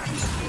Thank you.